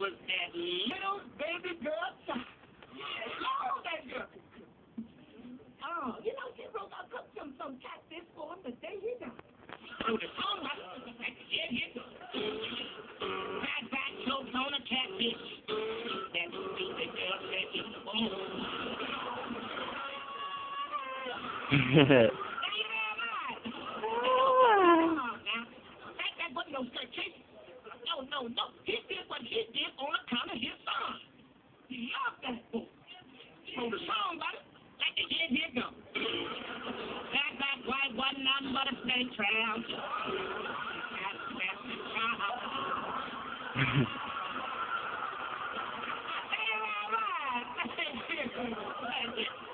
was that little baby girl child. Oh, that girl. Oh, you know, she wrote I cooked some, some catfish for him the day he died. So the song, here, here goes. Back, back, on a catfish. That stupid girl said it's a bone. Now, you damn right. Come on now. That, that wasn't no flirtation. No, no, no. He did what he did on account of his son. He loved that boy. So the song it, like they did here go. That that white wasn't nothing but a the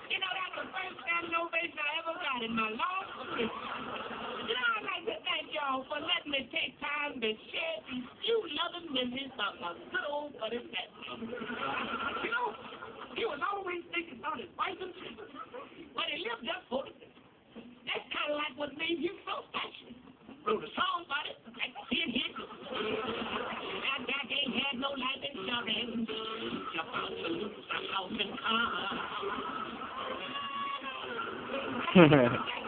you know, that's the first standing ovation I ever got in my life. You know, I'd like to thank y'all for letting me take time to share these few loving memories of my good old buddy Pat. You know, he was always thinking about his wife and children, but he lived just for them. That's kind of like what made him so special. Wrote a song about it, like it here. That back ain't had no life insurance. You're about to lose a house and car.